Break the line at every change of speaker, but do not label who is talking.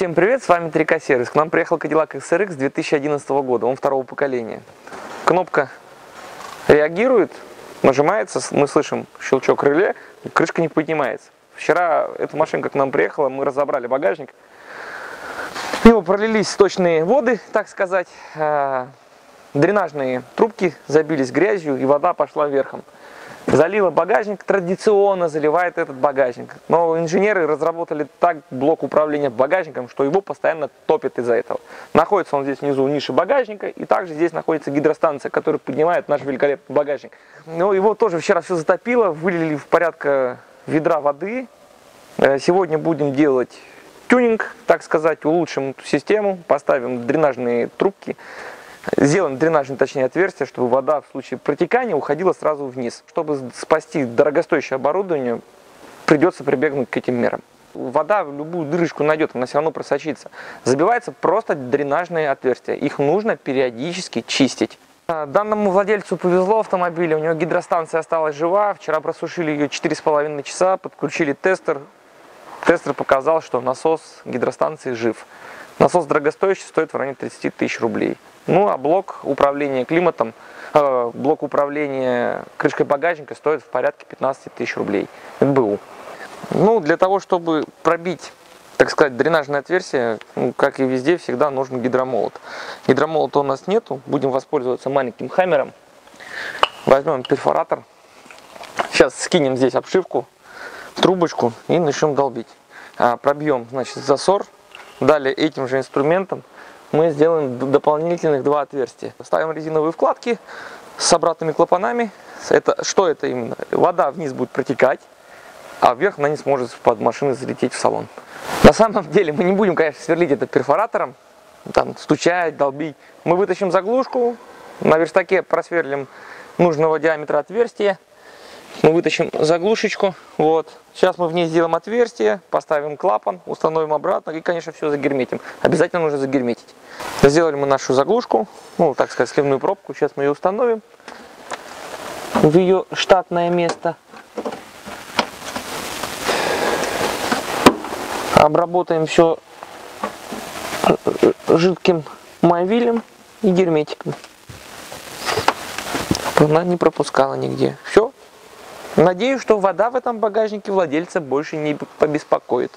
Всем привет, с вами 3К Сервис. К нам приехал Cadillac XRX 2011 года, он второго поколения. Кнопка реагирует, нажимается, мы слышим щелчок реле, крышка не поднимается. Вчера эта машинка к нам приехала, мы разобрали багажник. В него пролились сточные воды, так сказать. Дренажные трубки забились грязью, и вода пошла верхом залила багажник, традиционно заливает этот багажник. Но инженеры разработали так блок управления багажником, что его постоянно топит из-за этого. Находится он здесь внизу ниши багажника, и также здесь находится гидростанция, которая поднимает наш великолепный багажник. Но его тоже вчера все затопило, вылили в порядка ведра воды. Э, сегодня будем делать тюнинг, так сказать, улучшим эту систему, поставим дренажные трубки, Сделаем дренажное, точнее, отверстие, чтобы вода в случае протекания уходила сразу вниз. Чтобы спасти дорогостоящее оборудование, придется прибегнуть к этим мерам. Вода в любую дырочку найдет, она все равно просочится. Забивается просто дренажные отверстия. Их нужно периодически чистить. А, данному владельцу повезло автомобиля, у него гидростанция осталась жива. Вчера просушили ее 4,5 часа, подключили тестер. Тестер показал, что насос гидростанции жив. Насос дорогостоящий, стоит в районе 30 тысяч рублей. Ну, а блок управления климатом, э, блок управления крышкой багажника стоит в порядке 15 тысяч рублей. БУ. Ну, для того, чтобы пробить, так сказать, дренажное отверстие, ну, как и везде, всегда нужен гидромолот. Гидромолота у нас нету, будем воспользоваться маленьким хаммером. Возьмем перфоратор. Сейчас скинем здесь обшивку, трубочку и начнем долбить. А, пробьем, значит, засор. Далее этим же инструментом мы сделаем дополнительных два отверстия. Ставим резиновые вкладки с обратными клапанами. Это, что это именно? Вода вниз будет протекать, а вверх она не сможет под машиной залететь в салон. На самом деле мы не будем, конечно, сверлить это перфоратором, там, стучать, долбить. Мы вытащим заглушку, на верстаке просверлим нужного диаметра отверстия, мы вытащим заглушечку, вот. Сейчас мы в ней сделаем отверстие, поставим клапан, установим обратно и, конечно, все загерметим. Обязательно нужно загерметить. Сделали мы нашу заглушку, ну, так сказать, сливную пробку. Сейчас мы ее установим в ее штатное место. Обработаем все жидким майвилем и герметиком. Она не пропускала нигде. Все, Надеюсь, что вода в этом багажнике владельца больше не побеспокоит.